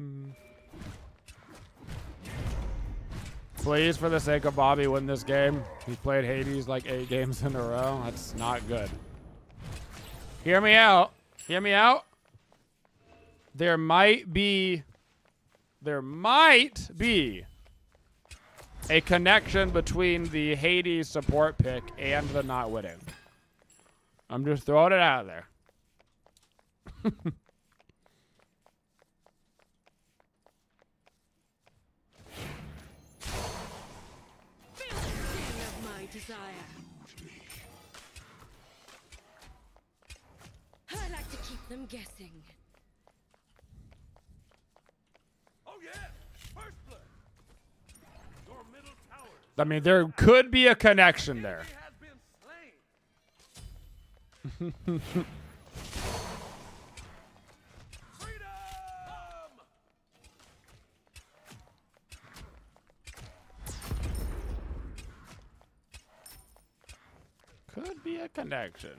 Hmm. Please, for the sake of Bobby, win this game. He's played Hades like eight games in a row. That's not good. Hear me out. Hear me out. There might be. There might be a connection between the Hades support pick and the not winning. I'm just throwing it out there. them guessing. Oh yeah! First blood! Your middle tower I mean, there could be a connection there. has been slain! Freedom! Could be a connection.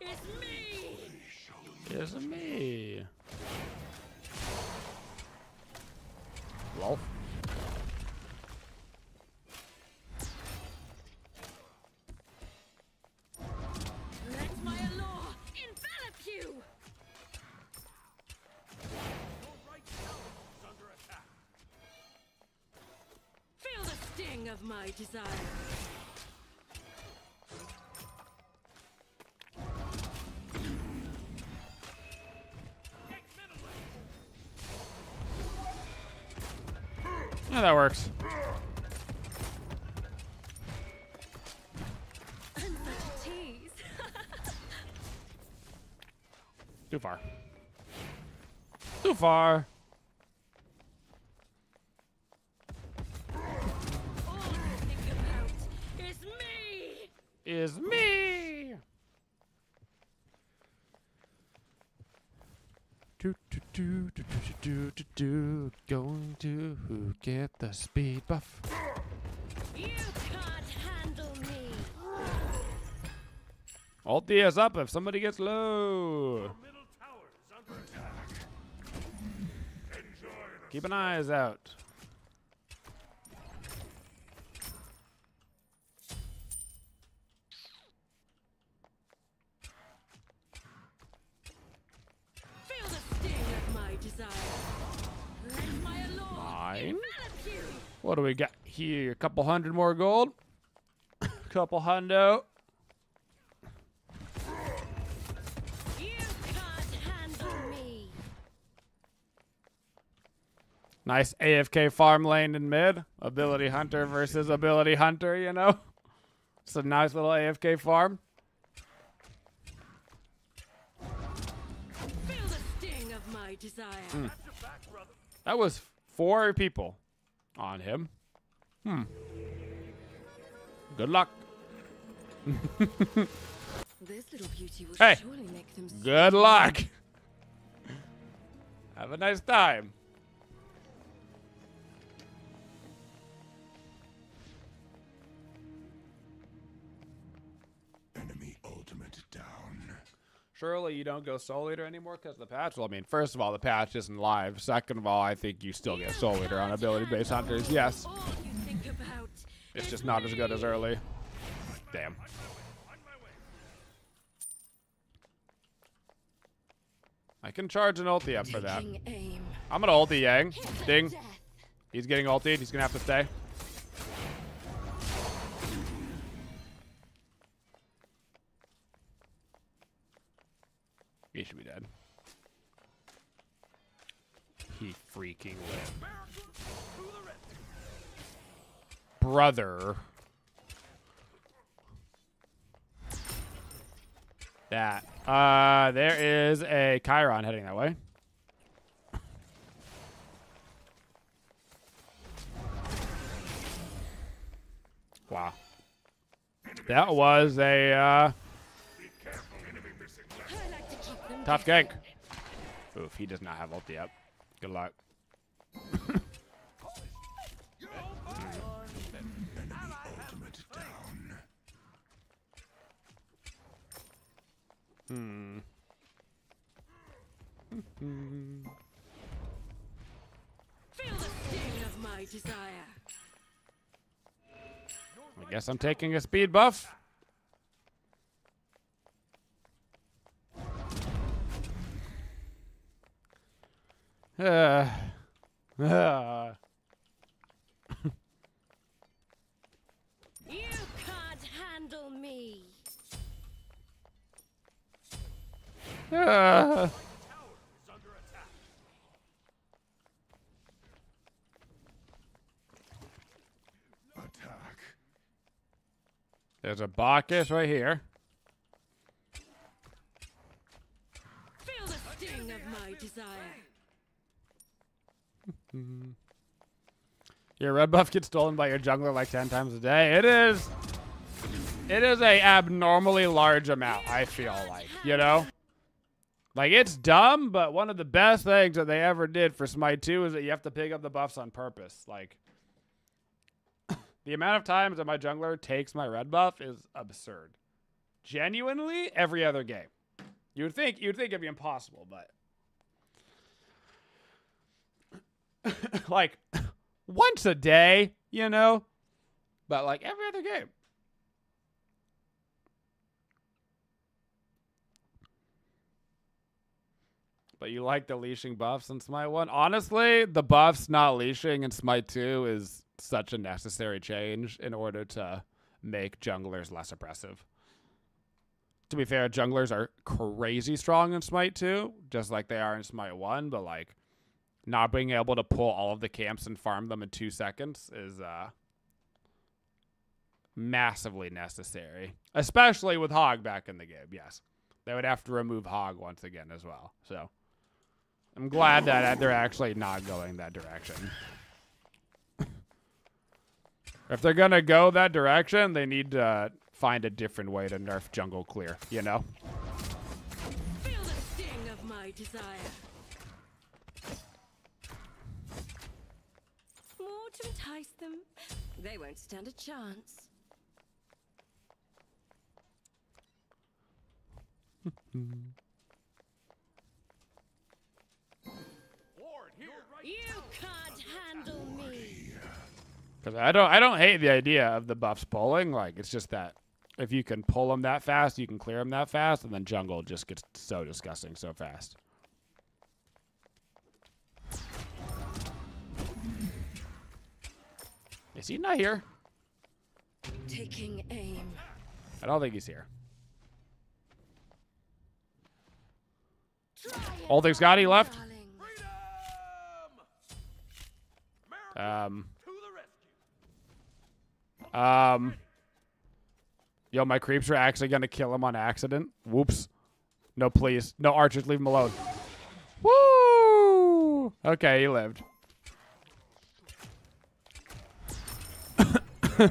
about is me. It's me. Lol. Let my allure envelop you. Your right tower is under attack! Feel the sting of my desire. Yeah, that works. I'm such a tease. Too far. Too far. Ulti up if somebody gets low. Your middle tower is under attack! Enjoy the Keep an eyes out. Feel the sting of my desire. Let my allure Fine. What do we got here? A couple hundred more gold. A couple hundo. Nice AFK farm lane in mid. Ability hunter versus ability hunter, you know? It's a nice little AFK farm. Feel the sting of my desire. Got your back, brother! That was four people on him. Hmm. Good luck. This little beauty will Hey. surely make them Good luck. Have a nice time. Surely you don't go Soul Eater anymore because the patch. Well, I mean, first of all, the patch isn't live. Second of all, I think you still get Soul Eater on ability-based hunters. Yes, All you think about it's just not as good as early. Damn. On my way! I can charge an ulti up for that. I'm gonna ulti Yang. Ding. He's getting ultied. He's gonna have to stay. He should be dead. He freaking live. Brother. That. Uh, there is a Chiron heading that way. Wow. That was a uh, tough gank. Oof, he does not have ulti up. Good luck. Hmm. Feel the sting of my desire. I guess I'm taking a speed buff. Uh, uh, You can't handle me. uh. Attack. There's a Bacchus right here. Feel the sting of my desire. Mm-hmm. Your red buff gets stolen by your jungler like 10 times a day. It is. It is a abnormally large amount, I feel like. You know? Like, it's dumb, but one of the best things that they ever did for Smite 2 is that you have to pick up the buffs on purpose. Like, the amount of times that my jungler takes my red buff is absurd. Genuinely, every other game. You would think you would think it'd be impossible, but like once a day, you know? But like every other game. But you like the leashing buffs in Smite 1? Honestly, the buffs not leashing in Smite 2 is such a necessary change in order to make junglers less oppressive. To be fair, junglers are crazy strong in Smite 2, just like they are in Smite 1, but like not being able to pull all of the camps and farm them in two seconds is uh, massively necessary, especially with Hog back in the game. Yes, they would have to remove Hog once again as well. So I'm glad that they're actually not going that direction. if they're gonna go that direction, they need to find a different way to nerf jungle clear. You know. To entice them. They won't stand a chance. Ward, here. You can't handle me. Because I don't, I don't hate the idea of the buffs pulling. Like it's just that if you can pull them that fast, you can clear them that fast, and then jungle just gets so disgusting so fast. Is he not here? Taking aim. I don't think he's here. Try it, All things got he left. Um, To the rescue. um. Yo, my creeps are actually gonna kill him on accident. Whoops. No, please. No archers, leave him alone. Woo! Okay, he lived.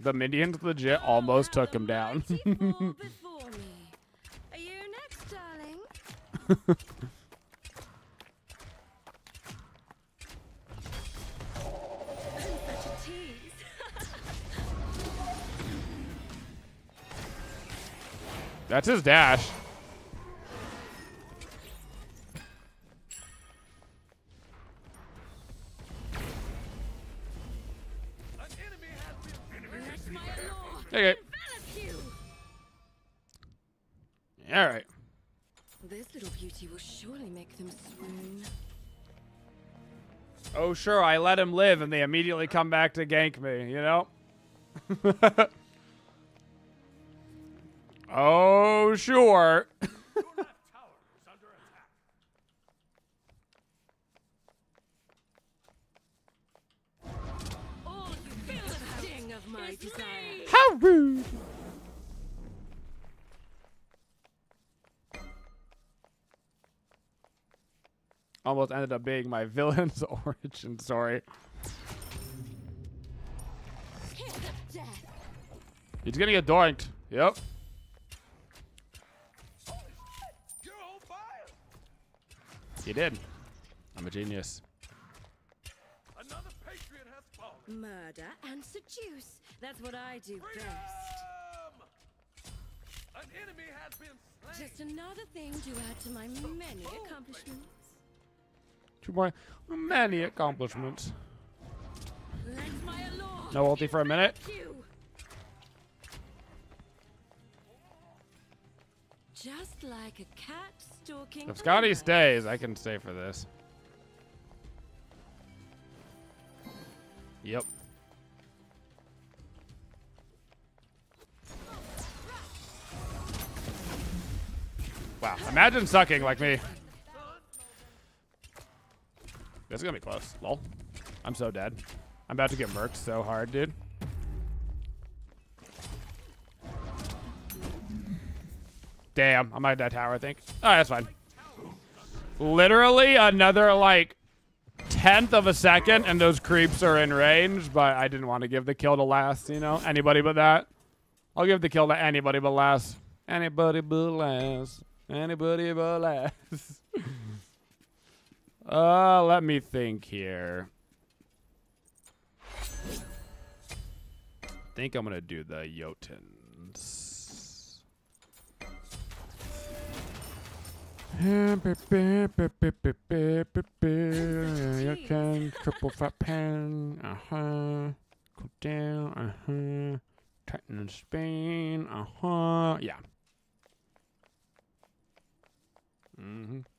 the minions legit almost took him down. That's his dash. An enemy has been Let my allure Okay. All right. This little beauty will surely make them swoon. Oh, sure, I let him live, and they immediately come back to gank me, you know? my sure. How rude. Almost ended up being my villain's origin story. He's gonna get doinked. Yep. He did. I'm a genius. Another patriot has fallen. Murder and seduce. That's what I do Freedom! best. An enemy has been slain. Just another thing to add to my many accomplishments. Two more many accomplishments. Let my No ulti for a minute. Just like a cat stalking. If Scotty stays, I can stay for this. Yep. Wow. Imagine sucking like me. This is gonna be close. Lol. I'm so dead. I'm about to get murked so hard, dude. Damn, I'm at that tower, I think. Oh, that's fine. Literally another, like, tenth of a second, and those creeps are in range, but I didn't want to give the kill to last, you know? Anybody but that. I'll give the kill to anybody but last. Anybody but last. Anybody but last. uh, let me think here. I think I'm gonna do the Jotunn's. You can triple fat pen. Uh huh. Go down. Uh huh. Titan's Bane. Uh huh. Yeah. Mm-hmm. All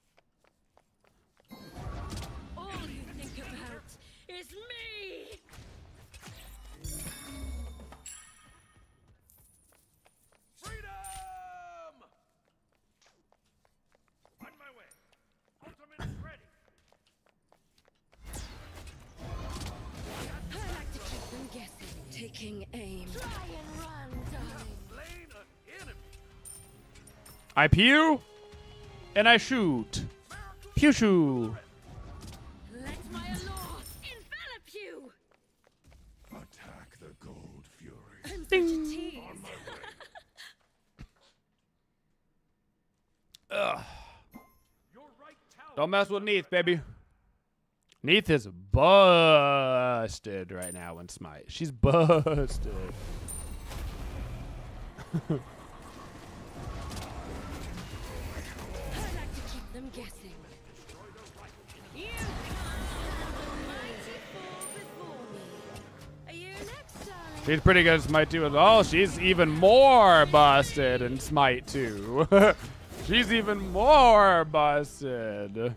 taking aim. Try and run, darling. Slain an enemy. I pew and I shoot. Pew shoo. Let my allure envelop you. Attack the Gold Fury. I'm such a tease. Ugh. Your right tower. Don't mess with Neith, baby. Neith is busted right now in Smite. She's busted. She's pretty good at Smite too as well. She's even more busted in Smite too. She's even more busted.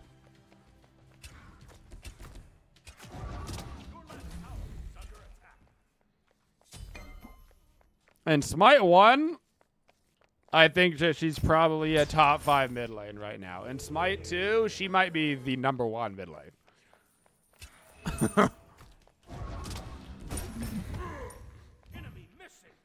And Smite 1, I think that she's probably a top 5 mid lane right now. And Smite 2, she might be the number 1 mid lane. Enemy missing.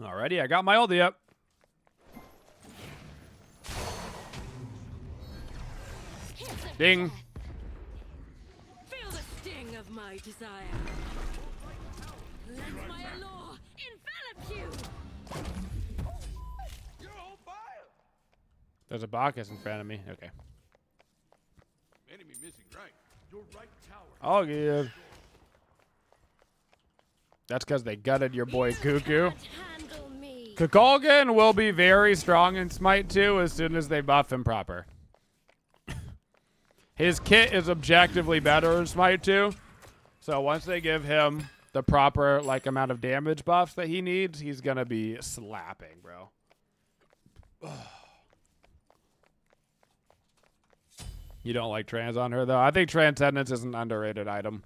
Alrighty, I got my ulti up. Ding. Feel the sting of my desire. Let my allure envelop you. You're on fire. There's a Bacchus in front of me. Okay. Enemy missing right. Your right tower. I'll give. That's because they gutted your boy You Cuckoo. Kukulkan will be very strong in Smite 2 as soon as they buff him proper. His kit is objectively better in Smite 2. So once they give him the proper like amount of damage buffs that he needs, he's gonna be slapping, bro. you don't like trans on her though? I think transcendence is an underrated item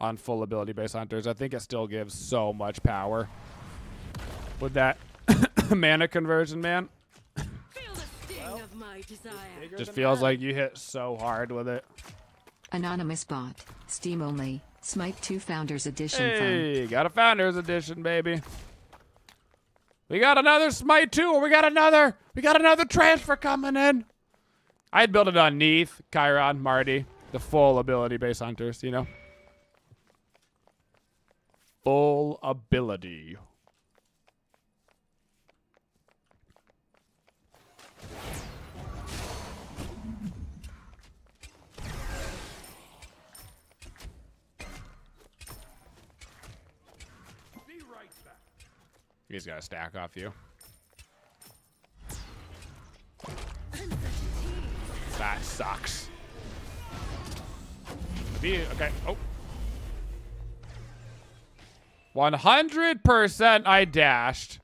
on full ability based hunters. I think it still gives so much power with that mana conversion, man. Feel the sting of my desire. Just feels like you hit so hard with it. Anonymous bot. Steam only. Smite 2 Founders Edition fun. Hey, got a Founders Edition, baby. We got another Smite 2, or we got another, we got another transfer coming in. I'd build it on Neith, Chiron, Marty, the full ability base hunters, you know? Full ability. He's got a stack off you. That sucks. Okay. Oh. 100% I dashed.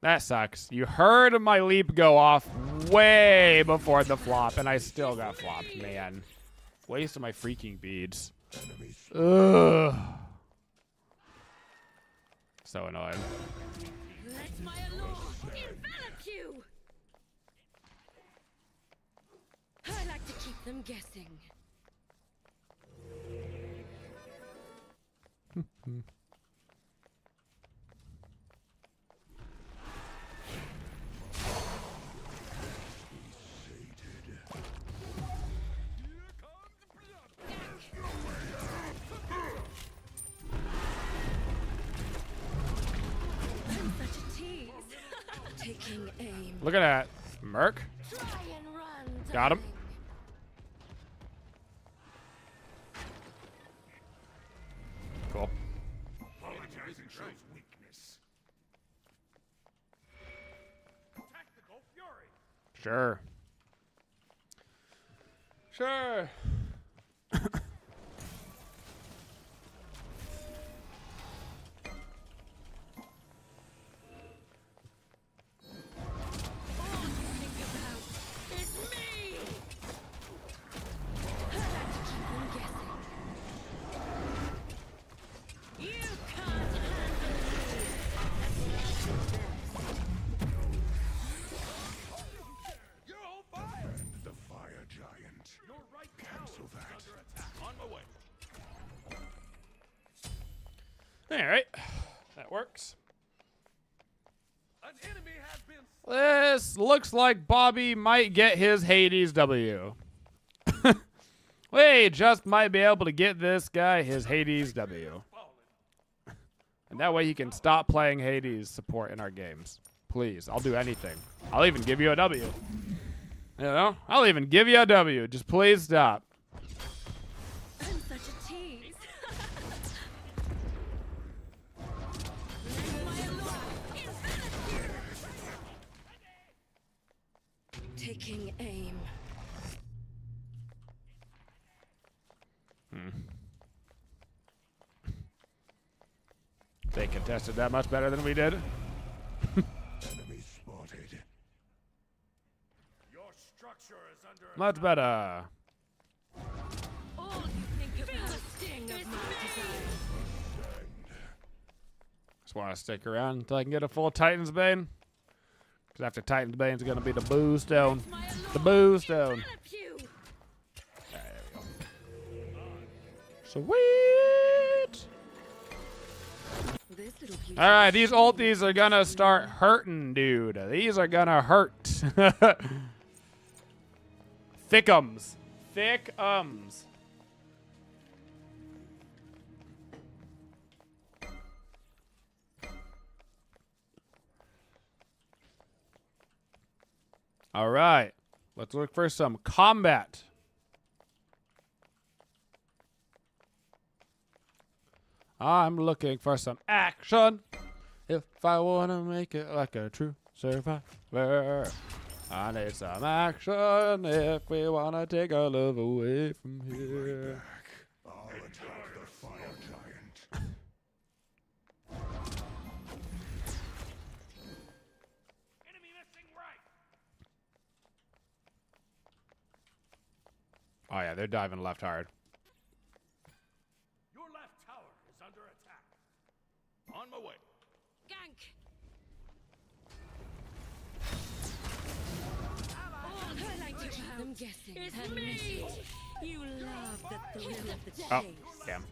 That sucks. You heard my leap go off way before the flop, and I still got flopped, man. Waste of my freaking beads. Ugh. So annoying. Let my allure envelop you. I like to keep them guessing. Look at that. Merc? Got him. Cool. Sure. Sure. This looks like Bobby might get his Hades W. we just might be able to get this guy his Hades W. And that way he can stop playing Hades support in our games. Please, I'll do anything. I'll even give you a W. You know? I'll even give you a W. Just please stop. Contested that much better than we did. Enemy spotted. Your structure is under Much better. Just want to stick around until I can get a full Titan's Bane. Because after Titan's Bane is going to be the Boo Stone. The Boo Stone. Sweet. All right, these ultis are gonna start hurting, dude. These are gonna hurt. Thickums. Thickums. All right, let's look for some combat. I'm looking for some action. If I wanna make it like a true survivor, I need some action. If we wanna take our love away from here. Oh yeah, they're diving left hard. Your left tower is under attack. On my way. Gank. All I like to keep them guessing. It's me. You love the thrill of the Oh, damn.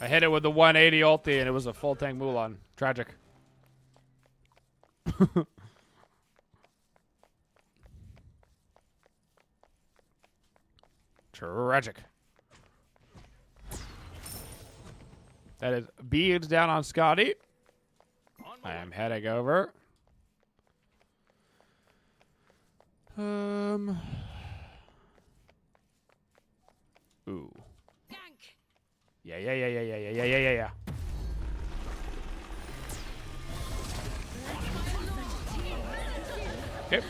I hit it with the 180 ulti and it was a full tank Mulan. Tragic. Tragic. That is beads down on Scotty. I am heading over. Um. Ooh. Yeah, yeah, yeah, yeah, yeah, yeah, yeah, yeah, yeah, yeah. Okay.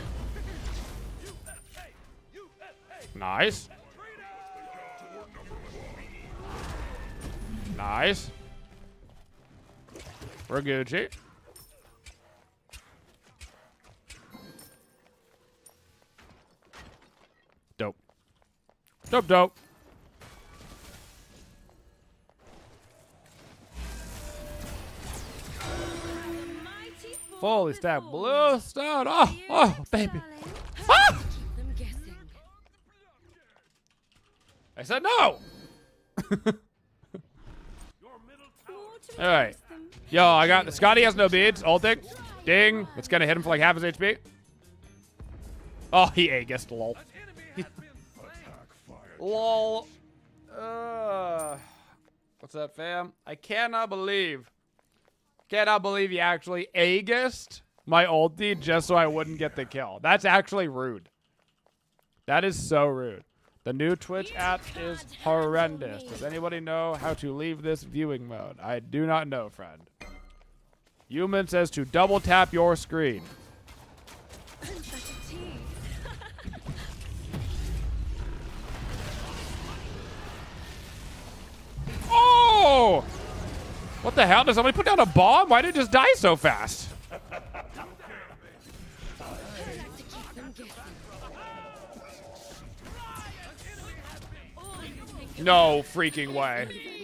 Nice. Nice. We're Gucci. Dope. Dope, dope. Fully stacked blue stone. Oh, oh, baby. Ah! I said no. All right impress them. Yo, I got Scotty has no beads. Ulting. Ding. It's gonna hit him for like half his HP. Oh, he Aegis. Lol. An enemy has been slain. Attack fire. Lol. Uh, what's up, fam? I cannot believe, cannot believe he actually Aegis my ulti just so I wouldn't get the kill. That's actually rude. That is so rude. The new Twitch app is horrendous. Does anybody know how to leave this viewing mode? I do not know, friend. Human says to double tap your screen. Oh! What the hell? Did somebody put down a bomb? Why did it just die so fast? No freaking way.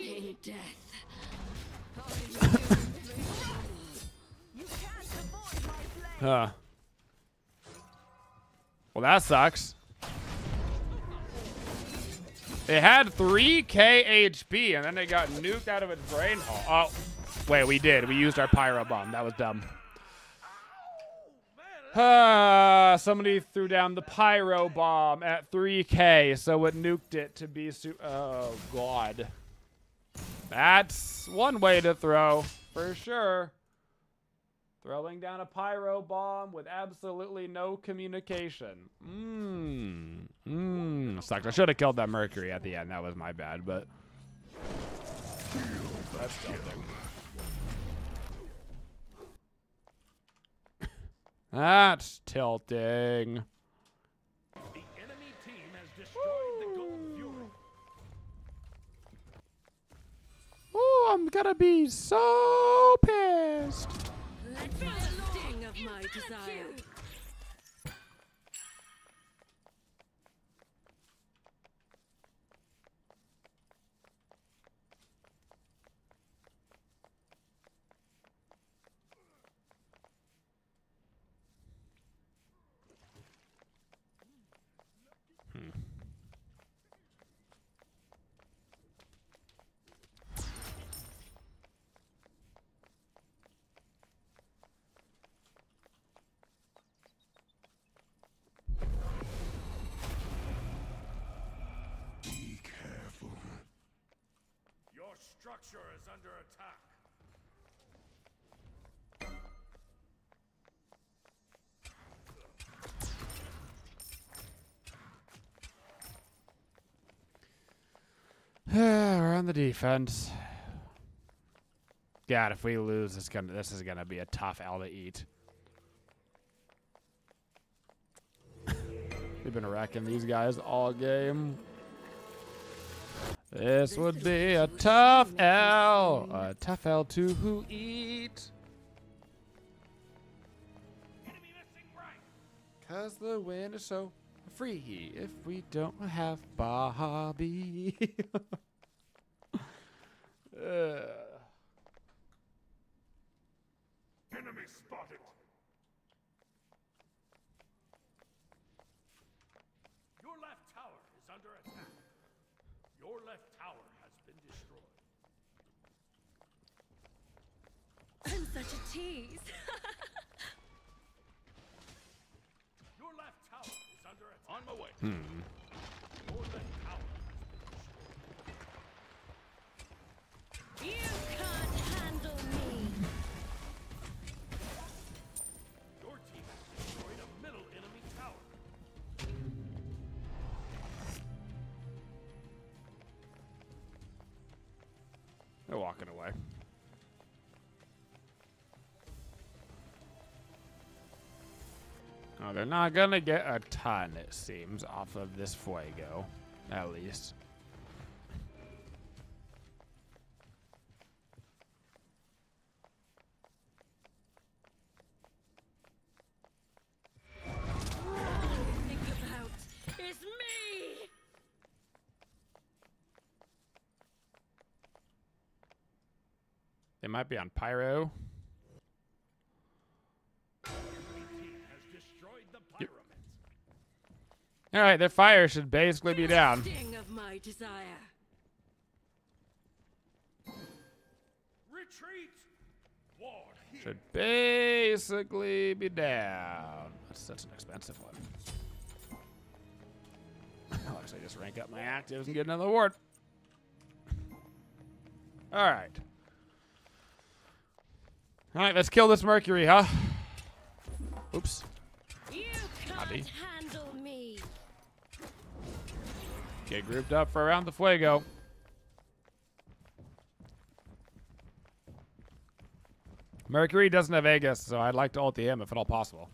Huh. Well, that sucks. It had 3k HP, and then they got nuked out of its brain hole. Oh, wait, we did. We used our pyro bomb. That was dumb. Ah, somebody threw down the pyro bomb at 3k, so it nuked it to be su- Oh, God. That's one way to throw, for sure. Throwing down a pyro bomb with absolutely no communication. Mmm. Mmm. Sucked. I should have killed that Mercury at the end. That was my bad, but. That's tilting. That's tilting. The enemy team has destroyed the Golden Oh, I'm gonna be so pissed. Let's the sting of my desire. Be careful. Your structure is under attack. We're on the defense. God, if we lose, it's gonna. This is gonna be a tough L to eat. We've been wrecking these guys all game. This would be a tough L, a tough L to who eat. Cause the wind is so free if we don't have Bobby. Uh, Enemy spotted. Your left tower is under attack. Your left tower has been destroyed. I'm such a tease. Your left tower is under attack. On my way. Your walking away. Oh, they're not gonna get a ton, it seems, off of this Fuego, at least. Be on Pyro. Team has destroyed the pyramid. All right, their fire should basically be down. Sting of my desire. Retreat. Ward here. Should basically be down. That's such an expensive one. I'll actually just rank up my actives and get another award. All right. All right, let's kill this Mercury, huh? Oops. Get grouped up for around the Fuego. Mercury doesn't have Aegis, so I'd like to ulti him if at all possible.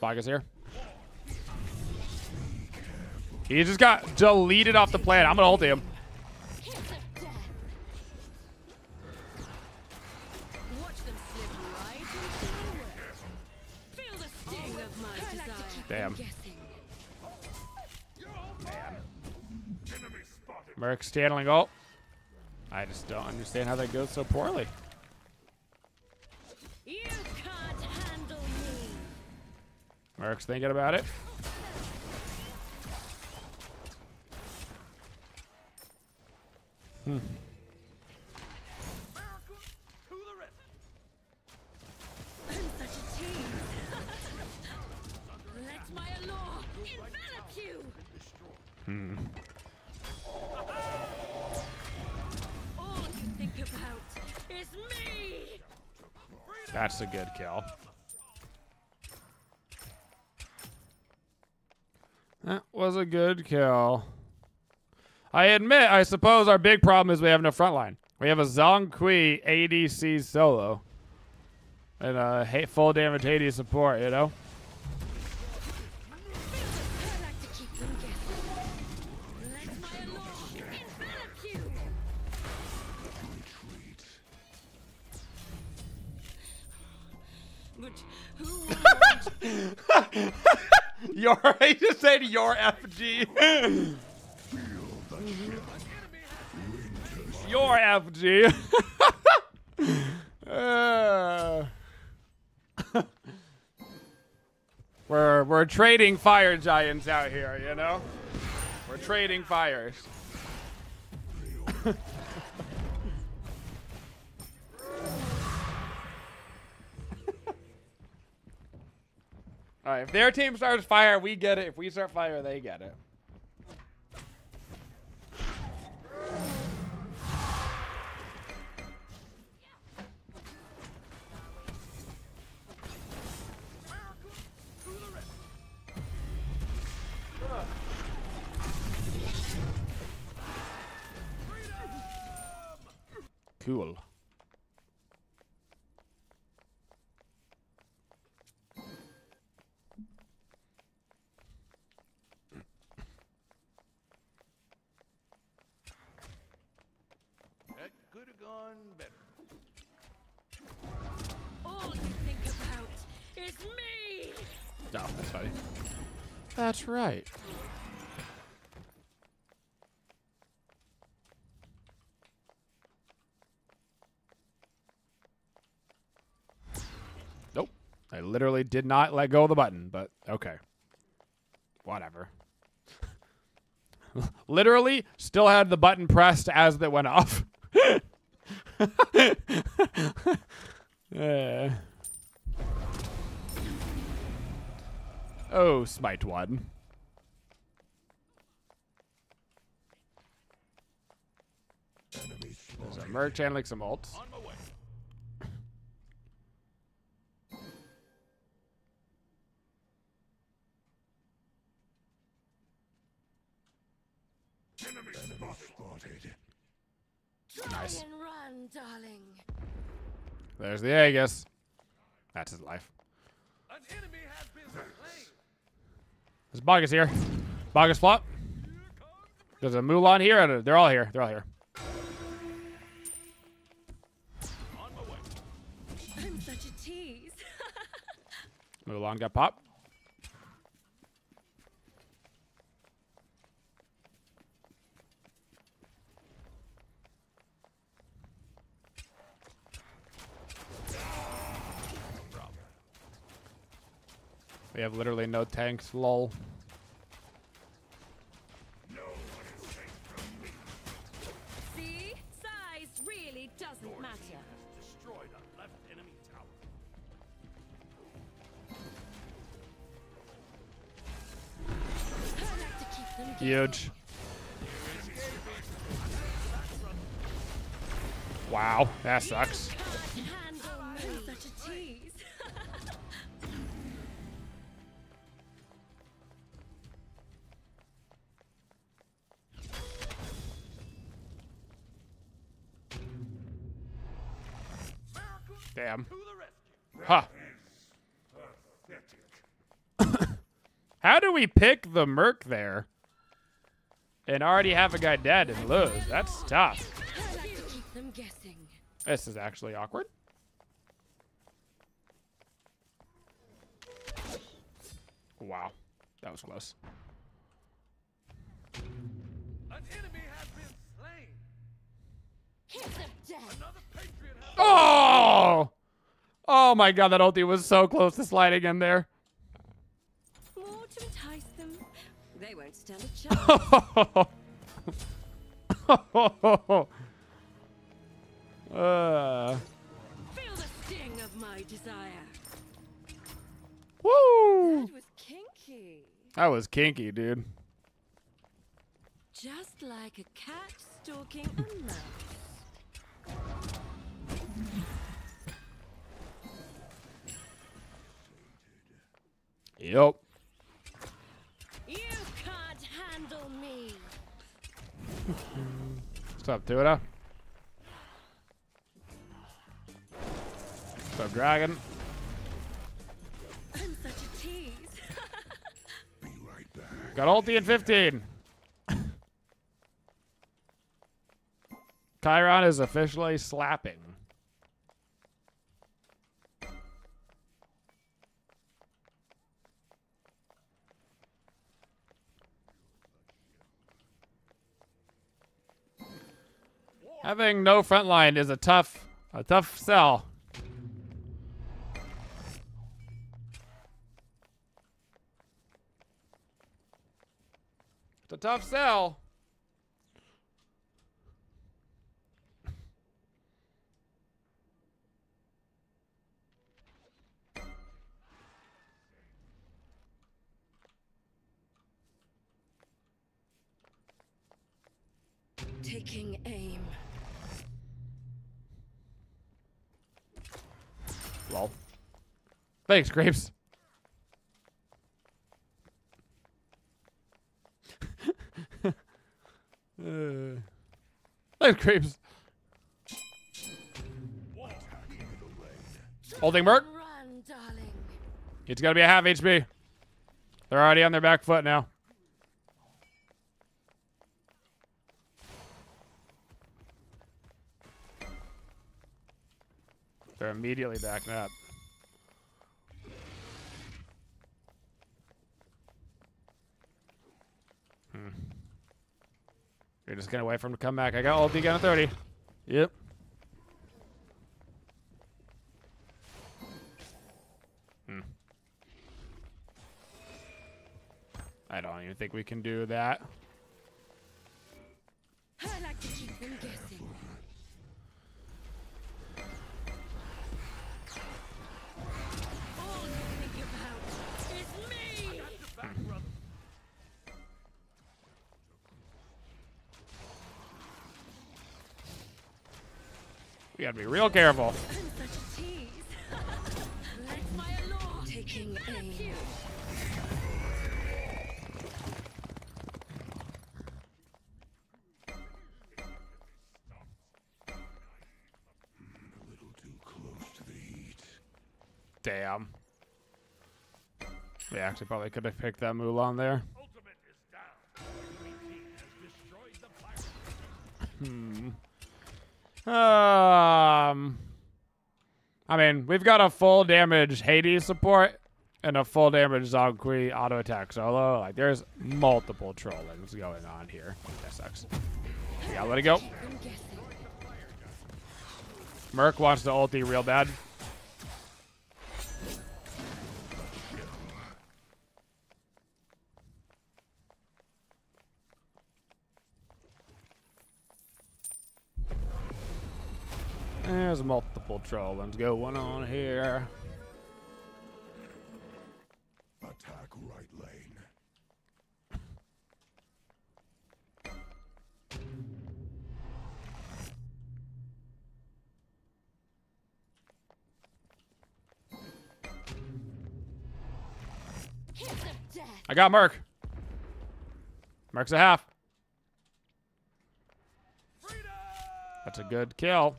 Fog here. He just got deleted off the planet. I'm gonna ult him. Damn. Guessing. Enemy spotted. Merc's channeling ult. Oh. I just don't understand how that goes so poorly. You can't handle me. Merc's thinking about it. America me. That's a good kill. That was a good kill. I admit, I suppose our big problem is we have no front line. We have a Zhong Kui ADC solo. And a full damage Hades support, you know? Your, he just said your FG. your FG. Uh. we're we're trading fire giants out here, you know. We're trading fires. All right, if their team starts fire, we get it. If we start fire, they get it. Cool. That could have gone better. All you think about is me! No, that's funny. That's right. Nope. I literally did not let go of the button, but okay. Whatever. literally still had the button pressed as it went off. Eh. Oh, smite one. There's a spotted. merc channeling some ults. Darling. There's the Aegis. That's his life. An enemy has been slain. There's Bacchus here. Bacchus flop. There's a Mulan here. and a- They're all here. They're all here. On my way. I'm such a tease. Mulan got popped. We have literally no tanks, lol. See? Size really doesn't matter. Destroyed a left enemy tower. Like to keep them Huge. Wow, that sucks. The rescue. Huh. How do we pick the Merc there and already have a guy dead and lose? That's tough. I like to keep them guessing. This is actually awkward. Wow. That was close. An enemy has been slain. Here's them dead. Another patriot has Oh! Oh my god, that ulti was so close to sliding in there. More to entice them. They won't stand a chance. uh, Feel the sting of my desire. woo! That was kinky. That was kinky, dude. Just like a cat stalking a mouse. Yep. You can't handle me. What's up, Tuda? What's up, Dragon? I'm such a tease. Be right back. Got ulti in 15. Chiron is officially slapping. Having no front line is a tough, a tough sell. It's a tough sell. Taking aim. Thanks, Grapes. uh, thanks, Grapes. Holding Merc. It's got to be a half HP. They're already on their back foot now. They're immediately backing up. Hmm. You're just gonna wait for him to come back. I got ulti again at 30. Yep. Hmm. I don't even think we can do that. I like to keep them guessing. Close to be real careful. Damn. We actually probably could have picked that Mulan there. Is down. Um, I mean, we've got a full damage Hades support and a full damage Zhong Kui auto attack solo. Like, there's multiple trollings going on here. That sucks. Yeah, let it go. Merc wants to ulti real bad. There's multiple trollings going on here. Attack right lane. Kiss of death. I got Merc. Merc's a half. That's a good kill.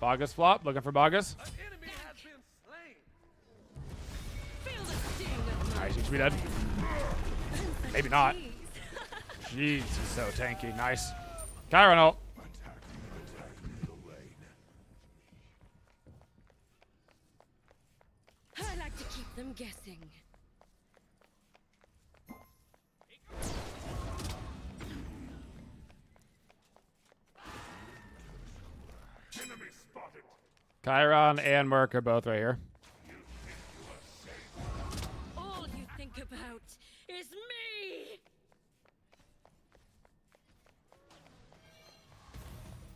Bacchus flop, looking for Bacchus. An enemy has been slain. Feel the sting of my Nice, he should be dead. Maybe not. Jeez, he's so tanky. Nice. Chiron ult. Attack, attack middle lane. I like to keep them guessing. Chiron and Merc are both right here. All you think about is me.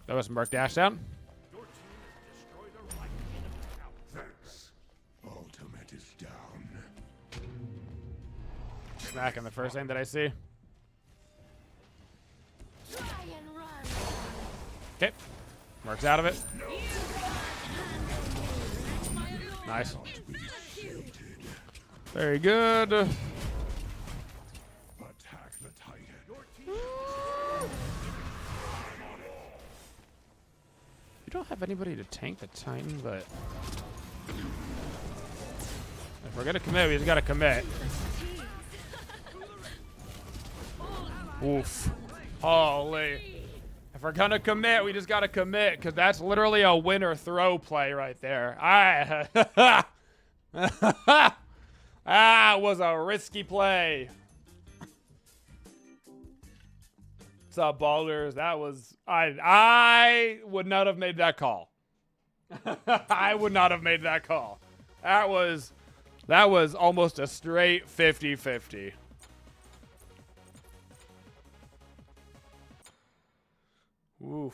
That was Merc dash down. Your team has destroyed a right enemy tower. Thanks. Ultimate is down. Smacking the first thing that I see. Try and run. Okay. Merc's out of it. My allure Nice. Very good. You don't have anybody to tank the Titan, but if we're gonna commit, we just gotta commit. Oof. Holy. If we're gonna commit, we just gotta commit, because that's literally a winner throw play right there. I it was a risky play. What's up? That was I I would not have made that call. I would not have made that call. That was that was almost a straight 50-50. Oof.